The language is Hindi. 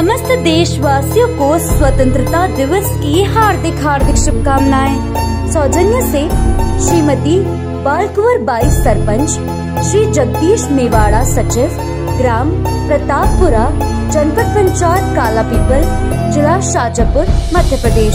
समस्त देशवासियों को स्वतंत्रता दिवस की हार्दिक हार्दिक शुभकामनाएँ। सौजन्य से श्रीमती बालकुंवर बाई सरपंच, श्री जगदीश मेवाड़ा सचिव, ग्राम प्रतापपुरा, जनपद पंचायत काला पीपल, जिला शाजापुर, मध्य प्रदेश।